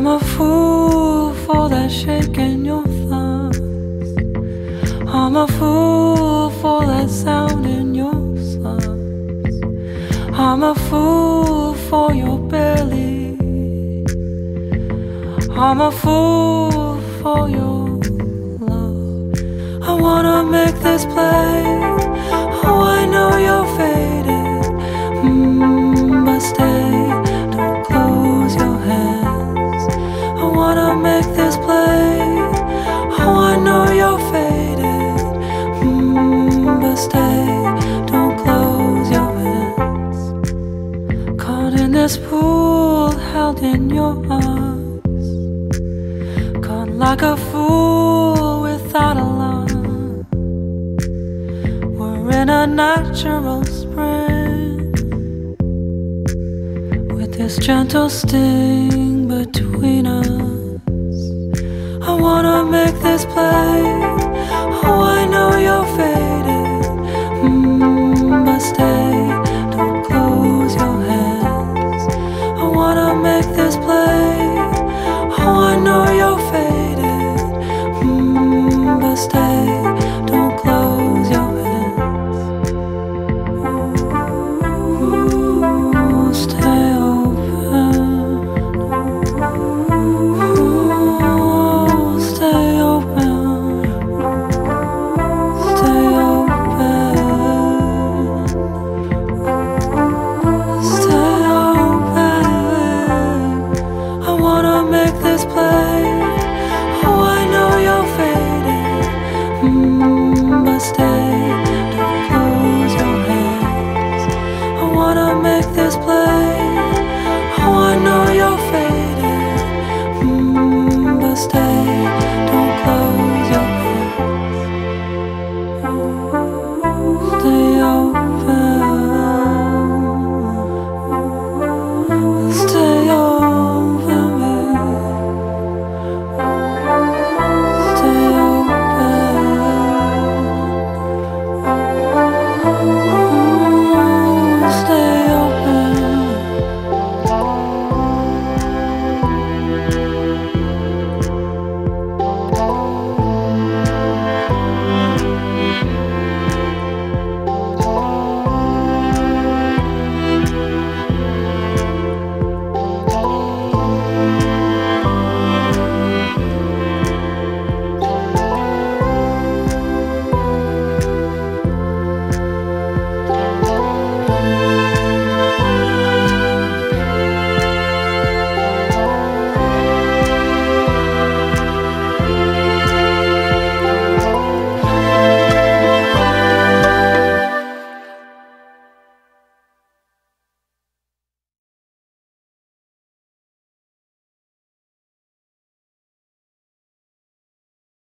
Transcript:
I'm a fool for that shake in your thumbs. I'm a fool for that sound in your slums. I'm a fool for your belly. I'm a fool for your love. I wanna make this play. This pool, held in your arms. Caught like a fool without a line. We're in a natural spring with this gentle sting like this place.